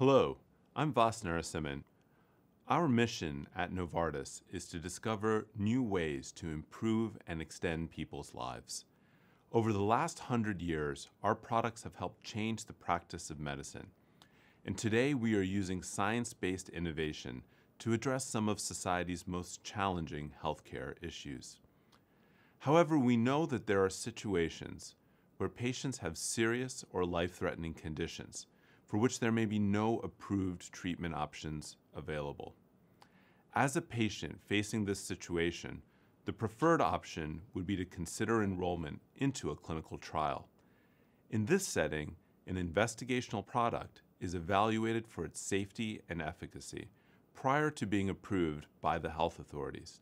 Hello, I'm Vas Narasimhan. Our mission at Novartis is to discover new ways to improve and extend people's lives. Over the last hundred years, our products have helped change the practice of medicine. And today we are using science-based innovation to address some of society's most challenging healthcare issues. However, we know that there are situations where patients have serious or life-threatening conditions for which there may be no approved treatment options available. As a patient facing this situation, the preferred option would be to consider enrollment into a clinical trial. In this setting, an investigational product is evaluated for its safety and efficacy prior to being approved by the health authorities.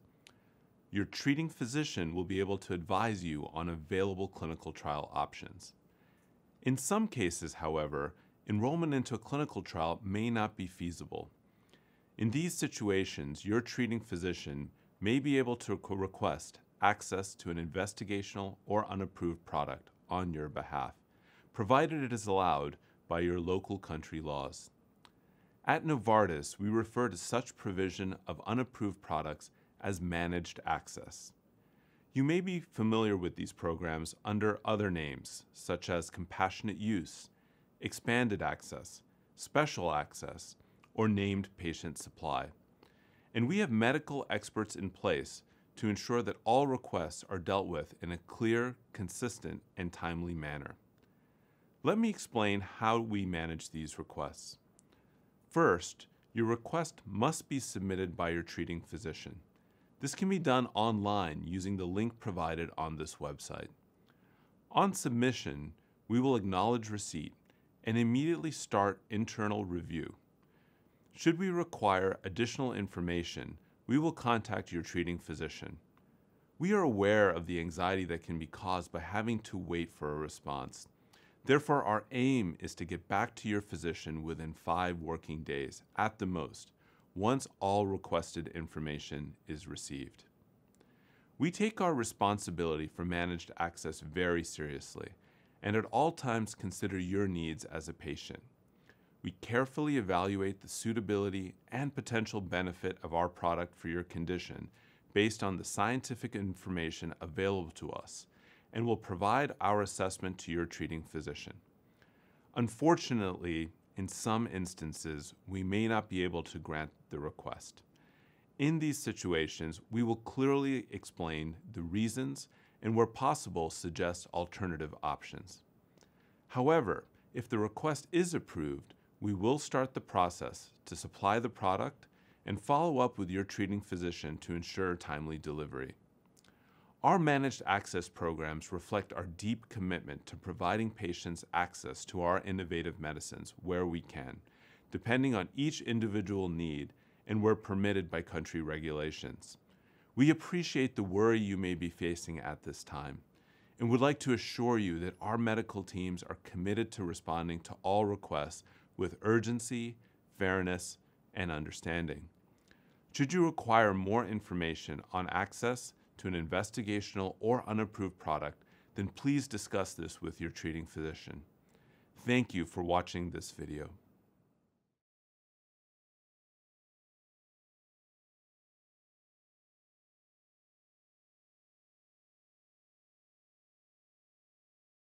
Your treating physician will be able to advise you on available clinical trial options. In some cases, however, enrollment into a clinical trial may not be feasible. In these situations, your treating physician may be able to request access to an investigational or unapproved product on your behalf, provided it is allowed by your local country laws. At Novartis, we refer to such provision of unapproved products as managed access. You may be familiar with these programs under other names, such as compassionate use, expanded access, special access, or named patient supply. And we have medical experts in place to ensure that all requests are dealt with in a clear, consistent, and timely manner. Let me explain how we manage these requests. First, your request must be submitted by your treating physician. This can be done online using the link provided on this website. On submission, we will acknowledge receipt and immediately start internal review. Should we require additional information, we will contact your treating physician. We are aware of the anxiety that can be caused by having to wait for a response. Therefore, our aim is to get back to your physician within five working days, at the most, once all requested information is received. We take our responsibility for managed access very seriously and at all times consider your needs as a patient. We carefully evaluate the suitability and potential benefit of our product for your condition based on the scientific information available to us and will provide our assessment to your treating physician. Unfortunately, in some instances, we may not be able to grant the request. In these situations, we will clearly explain the reasons and where possible suggest alternative options. However, if the request is approved, we will start the process to supply the product and follow up with your treating physician to ensure timely delivery. Our managed access programs reflect our deep commitment to providing patients access to our innovative medicines where we can, depending on each individual need and where permitted by country regulations. We appreciate the worry you may be facing at this time and would like to assure you that our medical teams are committed to responding to all requests with urgency, fairness, and understanding. Should you require more information on access to an investigational or unapproved product, then please discuss this with your treating physician. Thank you for watching this video.